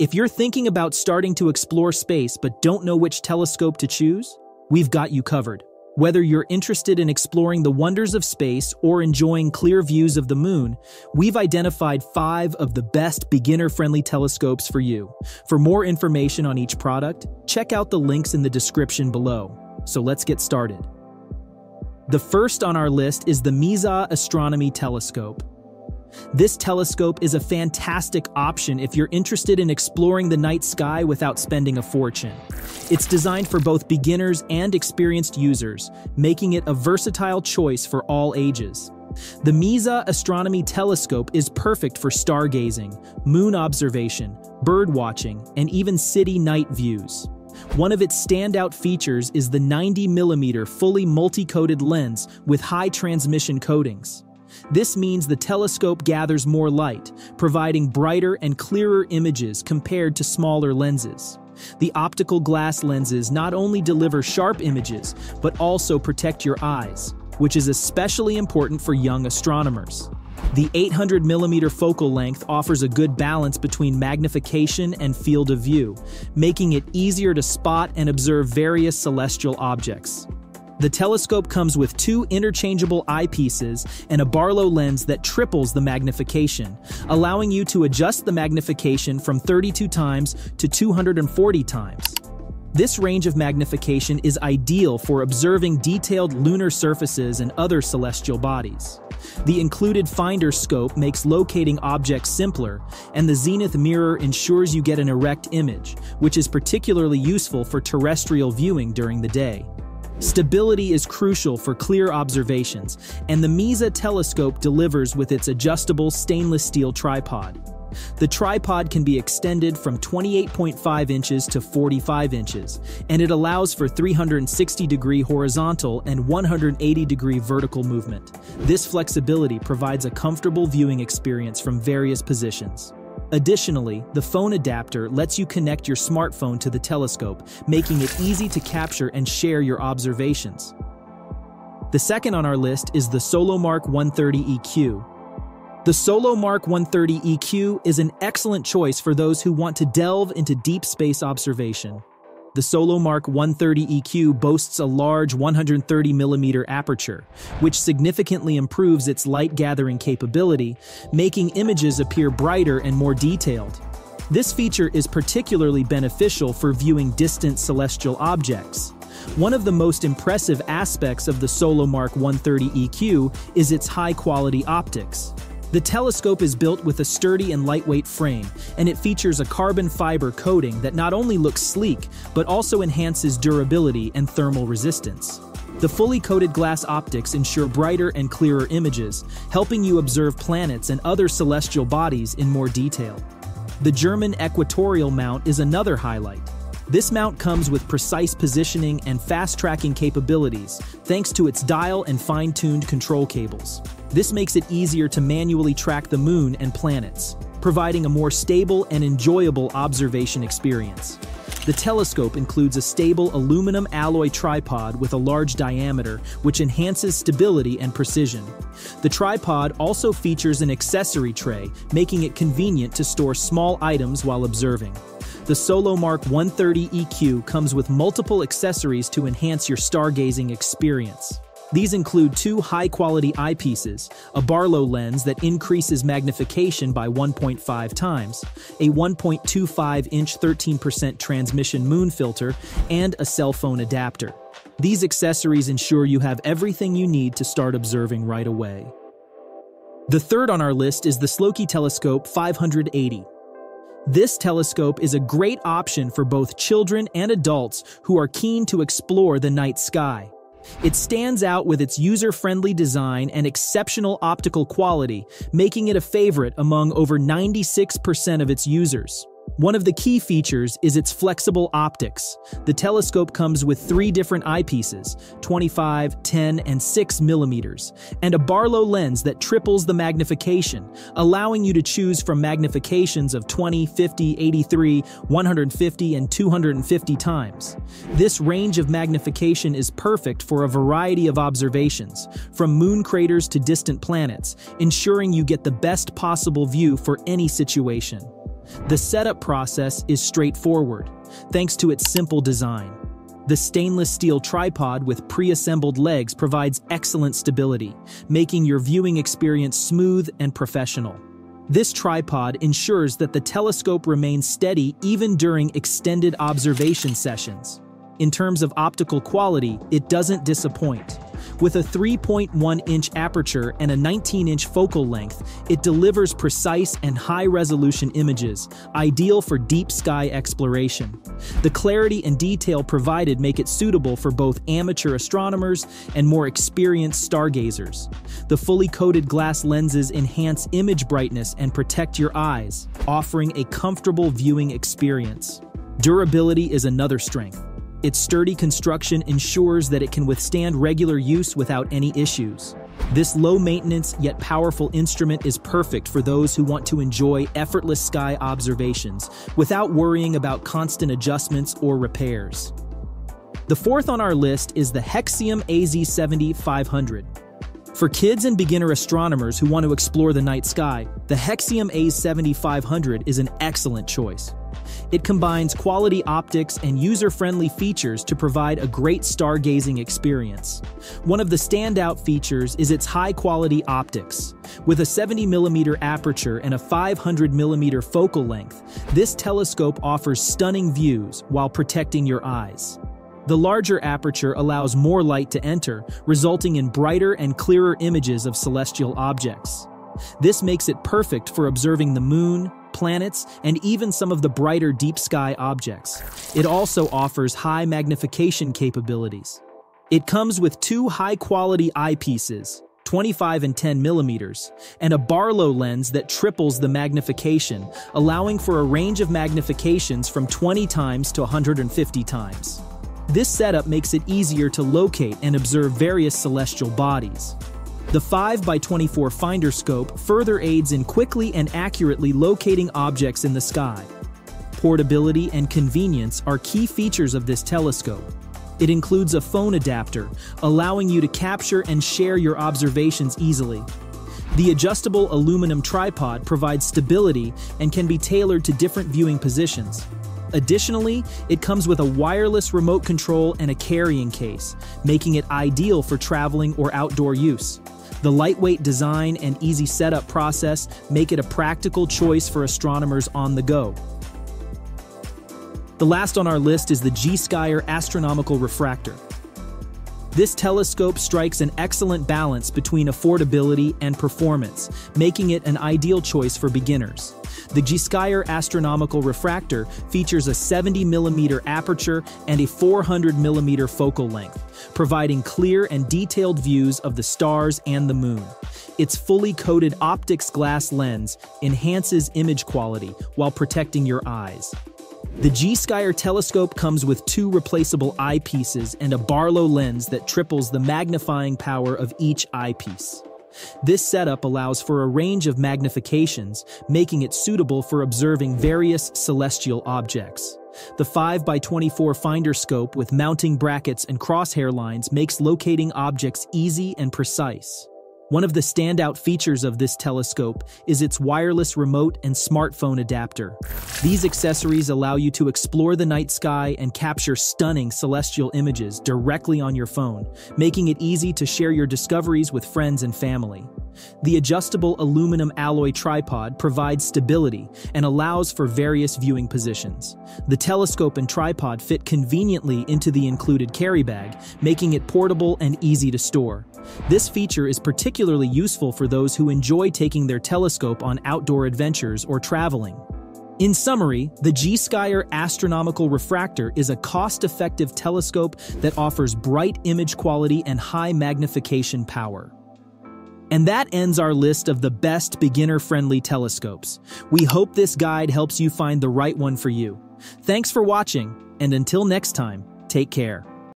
If you're thinking about starting to explore space but don't know which telescope to choose, we've got you covered. Whether you're interested in exploring the wonders of space or enjoying clear views of the moon, we've identified five of the best beginner-friendly telescopes for you. For more information on each product, check out the links in the description below. So let's get started. The first on our list is the Meezaa Astronomy Telescope. This telescope is a fantastic option if you're interested in exploring the night sky without spending a fortune. It's designed for both beginners and experienced users, making it a versatile choice for all ages. The Meezaa Astronomy Telescope is perfect for stargazing, moon observation, bird watching, and even city night views. One of its standout features is the 90mm fully multi-coated lens with high transmission coatings. This means the telescope gathers more light, providing brighter and clearer images compared to smaller lenses. The optical glass lenses not only deliver sharp images, but also protect your eyes, which is especially important for young astronomers. The 800mm focal length offers a good balance between magnification and field of view, making it easier to spot and observe various celestial objects. The telescope comes with two interchangeable eyepieces and a Barlow lens that triples the magnification, allowing you to adjust the magnification from 32 times to 240 times. This range of magnification is ideal for observing detailed lunar surfaces and other celestial bodies. The included finder scope makes locating objects simpler, and the zenith mirror ensures you get an erect image, which is particularly useful for terrestrial viewing during the day. Stability is crucial for clear observations, and the Meezaa telescope delivers with its adjustable stainless steel tripod. The tripod can be extended from 28.5 inches to 45 inches, and it allows for 360 degree horizontal and 180 degree vertical movement. This flexibility provides a comfortable viewing experience from various positions. Additionally, the phone adapter lets you connect your smartphone to the telescope, making it easy to capture and share your observations. The second on our list is the Solomark 130 EQ. The Solomark 130 EQ is an excellent choice for those who want to delve into deep space observation. The Solomark 130 EQ boasts a large 130mm aperture, which significantly improves its light-gathering capability, making images appear brighter and more detailed. This feature is particularly beneficial for viewing distant celestial objects. One of the most impressive aspects of the Solomark 130 EQ is its high-quality optics. The telescope is built with a sturdy and lightweight frame, and it features a carbon fiber coating that not only looks sleek, but also enhances durability and thermal resistance. The fully coated glass optics ensure brighter and clearer images, helping you observe planets and other celestial bodies in more detail. The German equatorial mount is another highlight. This mount comes with precise positioning and fast tracking capabilities, thanks to its dial and fine-tuned control cables. This makes it easier to manually track the moon and planets, providing a more stable and enjoyable observation experience. The telescope includes a stable aluminum alloy tripod with a large diameter, which enhances stability and precision. The tripod also features an accessory tray, making it convenient to store small items while observing. The Solomark 130 EQ comes with multiple accessories to enhance your stargazing experience. These include two high-quality eyepieces, a Barlow lens that increases magnification by 1.5 times, a 1.25-inch 13% transmission moon filter, and a cell phone adapter. These accessories ensure you have everything you need to start observing right away. The third on our list is the Slokey Telescope 580. This telescope is a great option for both children and adults who are keen to explore the night sky. It stands out with its user-friendly design and exceptional optical quality, making it a favorite among over 96% of its users. One of the key features is its flexible optics. The telescope comes with three different eyepieces, 25, 10, and 6 millimeters, and a Barlow lens that triples the magnification, allowing you to choose from magnifications of 20, 50, 83, 150, and 250 times. This range of magnification is perfect for a variety of observations, from moon craters to distant planets, ensuring you get the best possible view for any situation. The setup process is straightforward, thanks to its simple design. The stainless steel tripod with pre-assembled legs provides excellent stability, making your viewing experience smooth and professional. This tripod ensures that the telescope remains steady even during extended observation sessions. In terms of optical quality, it doesn't disappoint. With a 3.1-inch aperture and a 19-inch focal length, it delivers precise and high-resolution images, ideal for deep sky exploration. The clarity and detail provided make it suitable for both amateur astronomers and more experienced stargazers. The fully coated glass lenses enhance image brightness and protect your eyes, offering a comfortable viewing experience. Durability is another strength. Its sturdy construction ensures that it can withstand regular use without any issues. This low-maintenance yet powerful instrument is perfect for those who want to enjoy effortless sky observations without worrying about constant adjustments or repairs. The fourth on our list is the Hexeum AZ70 500. For kids and beginner astronomers who want to explore the night sky, the Hexeum AZ7500 is an excellent choice. It combines quality optics and user-friendly features to provide a great stargazing experience. One of the standout features is its high-quality optics. With a 70mm aperture and a 500mm focal length, this telescope offers stunning views while protecting your eyes. The larger aperture allows more light to enter, resulting in brighter and clearer images of celestial objects. This makes it perfect for observing the moon, planets, and even some of the brighter deep sky objects. It also offers high magnification capabilities. It comes with two high-quality eyepieces, 25 and 10 millimeters, and a Barlow lens that triples the magnification, allowing for a range of magnifications from 20 times to 150 times. This setup makes it easier to locate and observe various celestial bodies. The 5x24 finder scope further aids in quickly and accurately locating objects in the sky. Portability and convenience are key features of this telescope. It includes a phone adapter, allowing you to capture and share your observations easily. The adjustable aluminum tripod provides stability and can be tailored to different viewing positions. Additionally, it comes with a wireless remote control and a carrying case, making it ideal for traveling or outdoor use. The lightweight design and easy setup process make it a practical choice for astronomers on the go. The last on our list is the G-Skyer Astronomical Refractor. This telescope strikes an excellent balance between affordability and performance, making it an ideal choice for beginners. The G-Skyer astronomical refractor features a 70mm aperture and a 400mm focal length, providing clear and detailed views of the stars and the moon. Its fully coated optics glass lens enhances image quality while protecting your eyes. The G-Skyer telescope comes with two replaceable eyepieces and a Barlow lens that triples the magnifying power of each eyepiece. This setup allows for a range of magnifications, making it suitable for observing various celestial objects. The 5x24 finder scope with mounting brackets and crosshair lines makes locating objects easy and precise. One of the standout features of this telescope is its wireless remote and smartphone adapter. These accessories allow you to explore the night sky and capture stunning celestial images directly on your phone, making it easy to share your discoveries with friends and family. The adjustable aluminum alloy tripod provides stability and allows for various viewing positions. The telescope and tripod fit conveniently into the included carry bag, making it portable and easy to store. This feature is particularly useful for those who enjoy taking their telescope on outdoor adventures or traveling. In summary, the G-Skyer Astronomical Refractor is a cost-effective telescope that offers bright image quality and high magnification power. And that ends our list of the best beginner-friendly telescopes. We hope this guide helps you find the right one for you. Thanks for watching, and until next time, take care.